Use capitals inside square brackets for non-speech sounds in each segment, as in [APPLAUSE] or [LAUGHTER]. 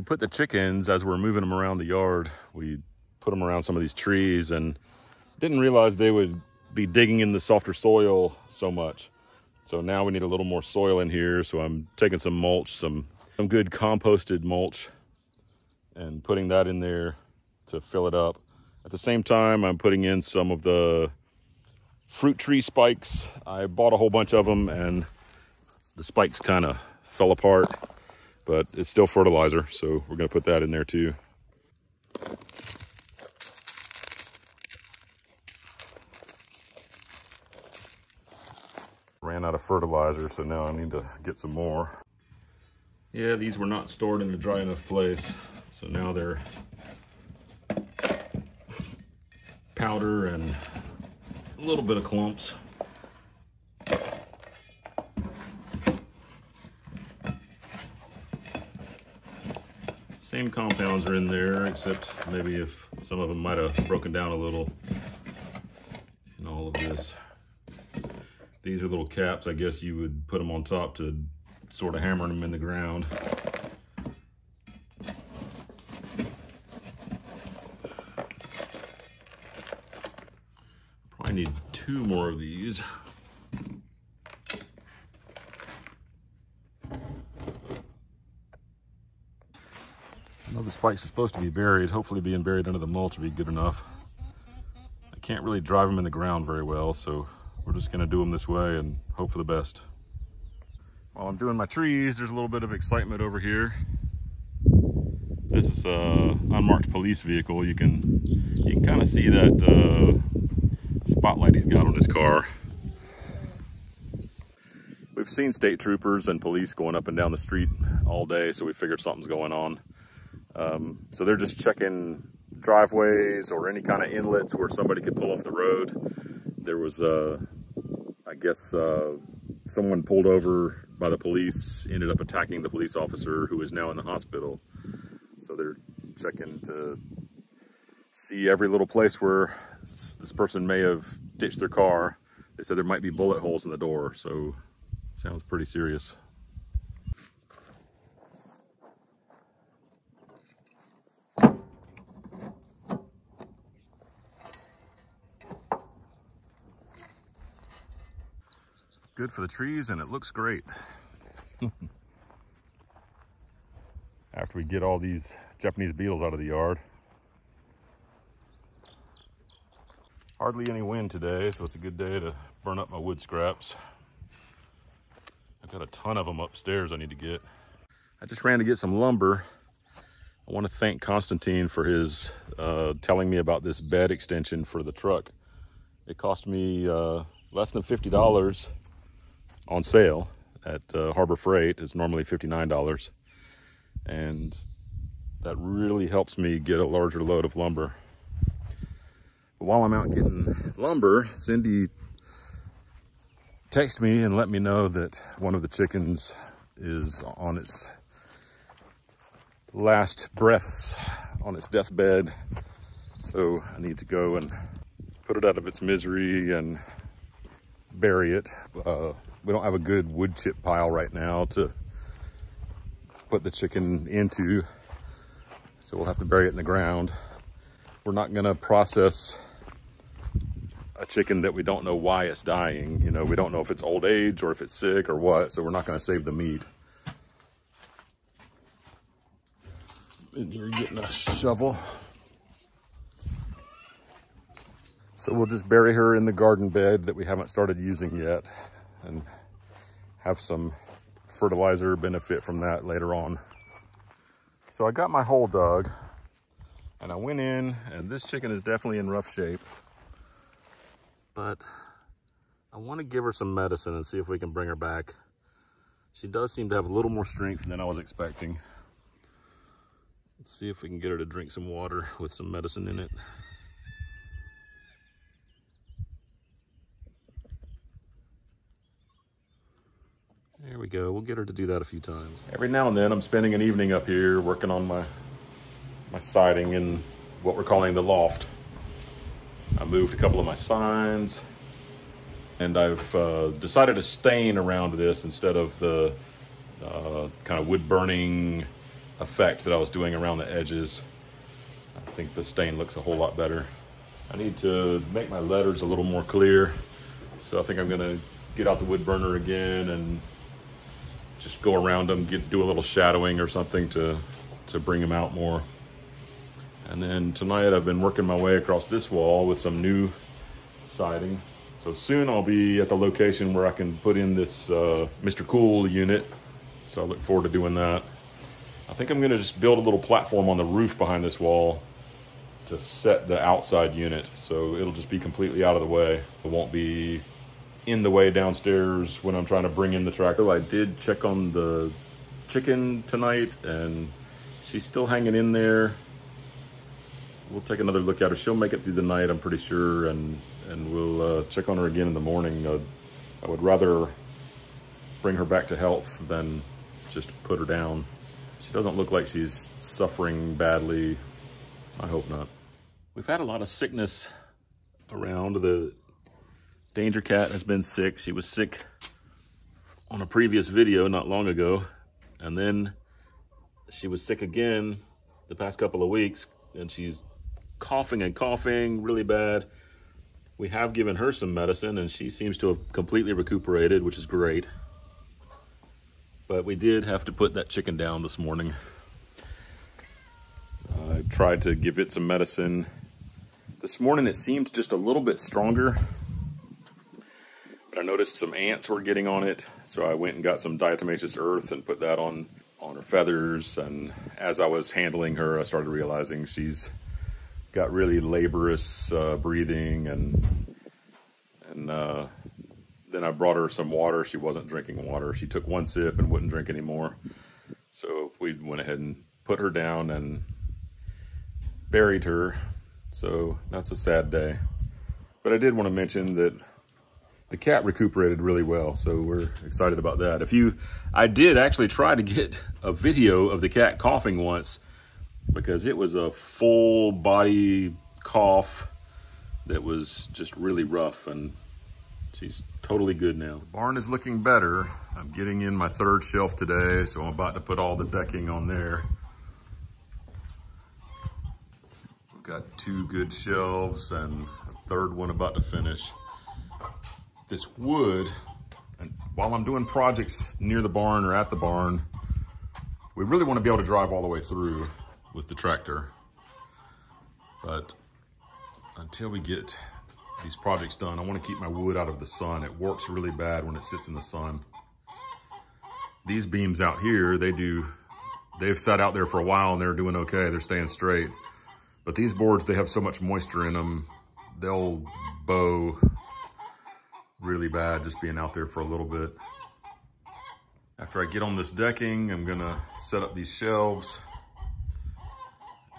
we put the chickens as we're moving them around the yard. We put them around some of these trees and didn't realize they would be digging in the softer soil so much. So now we need a little more soil in here. So I'm taking some mulch, some, some good composted mulch and putting that in there to fill it up. At the same time, I'm putting in some of the fruit tree spikes. I bought a whole bunch of them and the spikes kind of fell apart, but it's still fertilizer. So we're gonna put that in there too. Ran out of fertilizer, so now I need to get some more. Yeah, these were not stored in a dry enough place. So now they're powder and a little bit of clumps. Same compounds are in there, except maybe if some of them might have broken down a little in all of this. These are little caps. I guess you would put them on top to sort of hammer them in the ground. Probably need two more of these. The spikes are supposed to be buried. Hopefully being buried under the mulch will be good enough. I can't really drive them in the ground very well, so we're just gonna do them this way and hope for the best. While I'm doing my trees, there's a little bit of excitement over here. This is a unmarked police vehicle. You can you can kind of see that uh, spotlight he's got on his car. We've seen state troopers and police going up and down the street all day, so we figured something's going on. Um, so they're just checking driveways or any kind of inlets where somebody could pull off the road. There was, uh, I guess, uh, someone pulled over by the police, ended up attacking the police officer who is now in the hospital. So they're checking to see every little place where this person may have ditched their car. They said there might be bullet holes in the door, so sounds pretty serious. Good for the trees and it looks great. [LAUGHS] After we get all these Japanese beetles out of the yard. Hardly any wind today, so it's a good day to burn up my wood scraps. I've got a ton of them upstairs I need to get. I just ran to get some lumber. I want to thank Constantine for his uh, telling me about this bed extension for the truck. It cost me uh, less than $50 on sale at uh, Harbor Freight. It's normally $59. And that really helps me get a larger load of lumber. But while I'm out getting lumber, Cindy texted me and let me know that one of the chickens is on its last breaths, on its deathbed. So I need to go and put it out of its misery and bury it. Uh, we don't have a good wood chip pile right now to put the chicken into. So we'll have to bury it in the ground. We're not gonna process a chicken that we don't know why it's dying. You know, we don't know if it's old age or if it's sick or what, so we're not gonna save the meat. And you're getting a shovel. So we'll just bury her in the garden bed that we haven't started using yet and have some fertilizer benefit from that later on. So I got my hole dug and I went in and this chicken is definitely in rough shape, but I want to give her some medicine and see if we can bring her back. She does seem to have a little more strength than I was expecting. Let's see if we can get her to drink some water with some medicine in it. There we go. We'll get her to do that a few times. Every now and then I'm spending an evening up here working on my my siding in what we're calling the loft. I moved a couple of my signs and I've uh, decided to stain around this instead of the uh, kind of wood burning effect that I was doing around the edges. I think the stain looks a whole lot better. I need to make my letters a little more clear. So I think I'm gonna get out the wood burner again and just go around them, get do a little shadowing or something to, to bring them out more. And then tonight I've been working my way across this wall with some new siding. So soon I'll be at the location where I can put in this uh, Mr. Cool unit. So I look forward to doing that. I think I'm gonna just build a little platform on the roof behind this wall to set the outside unit. So it'll just be completely out of the way. It won't be in the way downstairs when I'm trying to bring in the tractor. I did check on the chicken tonight and she's still hanging in there. We'll take another look at her. She'll make it through the night, I'm pretty sure, and, and we'll uh, check on her again in the morning. Uh, I would rather bring her back to health than just put her down. She doesn't look like she's suffering badly. I hope not. We've had a lot of sickness around. The Danger Cat has been sick. She was sick on a previous video not long ago. And then she was sick again the past couple of weeks and she's coughing and coughing really bad. We have given her some medicine and she seems to have completely recuperated, which is great. But we did have to put that chicken down this morning. I tried to give it some medicine. This morning it seemed just a little bit stronger. But I noticed some ants were getting on it, so I went and got some diatomaceous earth and put that on on her feathers. And as I was handling her, I started realizing she's got really laborious uh, breathing and and uh, then I brought her some water. She wasn't drinking water. She took one sip and wouldn't drink anymore. So we went ahead and put her down and buried her. So that's a sad day. But I did want to mention that the cat recuperated really well. So we're excited about that. If you, I did actually try to get a video of the cat coughing once because it was a full body cough that was just really rough and she's totally good now. The barn is looking better. I'm getting in my third shelf today, so I'm about to put all the decking on there. We've got two good shelves and a third one about to finish. This wood, and while I'm doing projects near the barn or at the barn, we really want to be able to drive all the way through with the tractor. But until we get these projects done, I want to keep my wood out of the sun. It works really bad when it sits in the sun. These beams out here, they do, they've sat out there for a while and they're doing okay. They're staying straight. But these boards, they have so much moisture in them, they'll bow really bad just being out there for a little bit. After I get on this decking, I'm gonna set up these shelves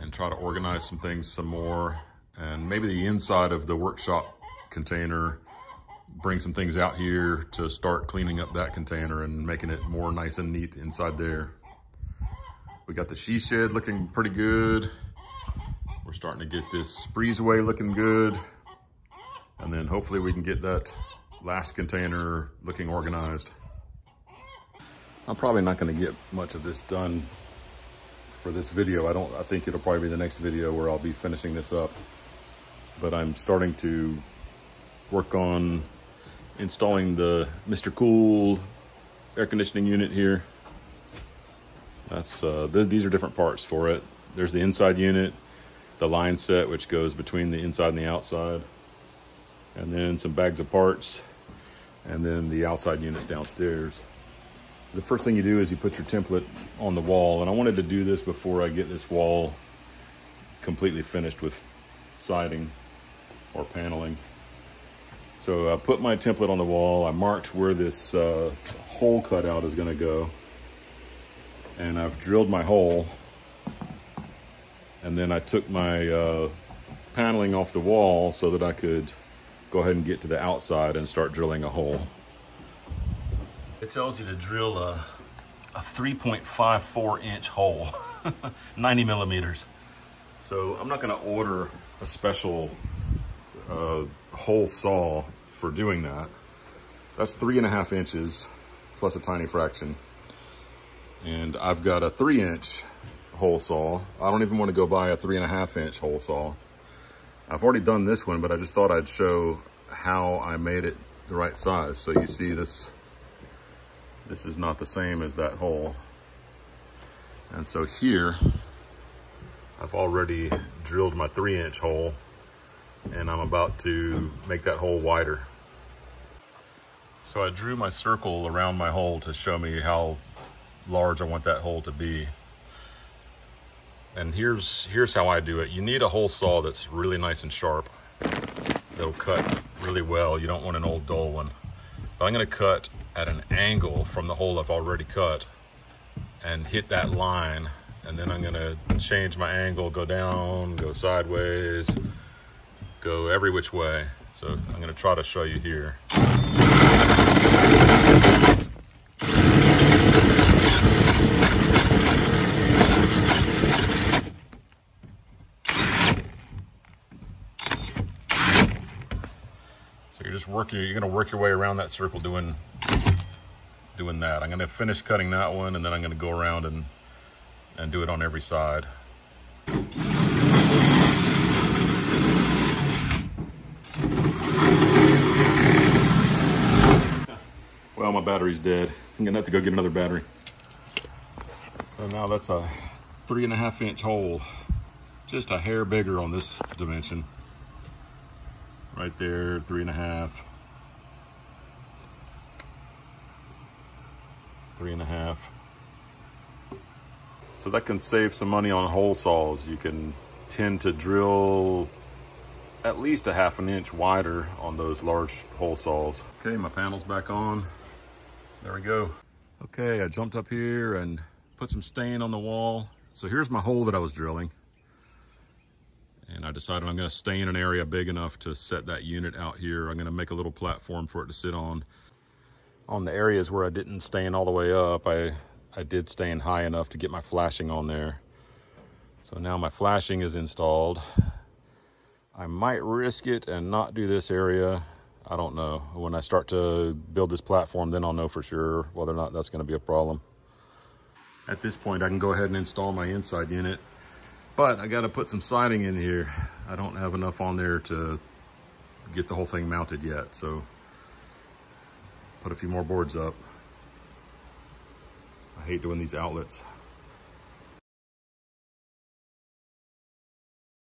and try to organize some things some more and maybe the inside of the workshop container, bring some things out here to start cleaning up that container and making it more nice and neat inside there. We got the she shed looking pretty good. We're starting to get this breezeway looking good. And then hopefully we can get that last container looking organized. I'm probably not gonna get much of this done for this video. I don't, I think it'll probably be the next video where I'll be finishing this up but I'm starting to work on installing the Mr. Cool air conditioning unit here. That's uh, th These are different parts for it. There's the inside unit, the line set, which goes between the inside and the outside, and then some bags of parts, and then the outside units downstairs. The first thing you do is you put your template on the wall, and I wanted to do this before I get this wall completely finished with siding or paneling. So I put my template on the wall. I marked where this uh, hole cutout is gonna go. And I've drilled my hole. And then I took my uh, paneling off the wall so that I could go ahead and get to the outside and start drilling a hole. It tells you to drill a, a 3.54 inch hole, [LAUGHS] 90 millimeters. So I'm not gonna order a special a hole saw for doing that. That's three and a half inches plus a tiny fraction. And I've got a three inch hole saw. I don't even want to go buy a three and a half inch hole saw. I've already done this one, but I just thought I'd show how I made it the right size. So you see this, this is not the same as that hole. And so here, I've already drilled my three inch hole and I'm about to make that hole wider. So I drew my circle around my hole to show me how large I want that hole to be. And here's, here's how I do it. You need a hole saw that's really nice and sharp. That'll cut really well. You don't want an old dull one. But I'm gonna cut at an angle from the hole I've already cut and hit that line. And then I'm gonna change my angle, go down, go sideways, go every which way. So I'm gonna try to show you here. So you're just working, you're gonna work your way around that circle doing, doing that. I'm gonna finish cutting that one and then I'm gonna go around and, and do it on every side. Well, my battery's dead. I'm gonna have to go get another battery. So now that's a three and a half inch hole. Just a hair bigger on this dimension. Right there, three and a half. Three and a half. So that can save some money on hole saws. You can tend to drill at least a half an inch wider on those large hole saws. Okay, my panel's back on. There we go. Okay, I jumped up here and put some stain on the wall. So here's my hole that I was drilling. And I decided I'm gonna stay in an area big enough to set that unit out here. I'm gonna make a little platform for it to sit on. On the areas where I didn't stand all the way up, I, I did stand high enough to get my flashing on there. So now my flashing is installed. I might risk it and not do this area. I don't know. When I start to build this platform, then I'll know for sure whether or not that's gonna be a problem. At this point, I can go ahead and install my inside unit but I got to put some siding in here. I don't have enough on there to get the whole thing mounted yet. So put a few more boards up. I hate doing these outlets.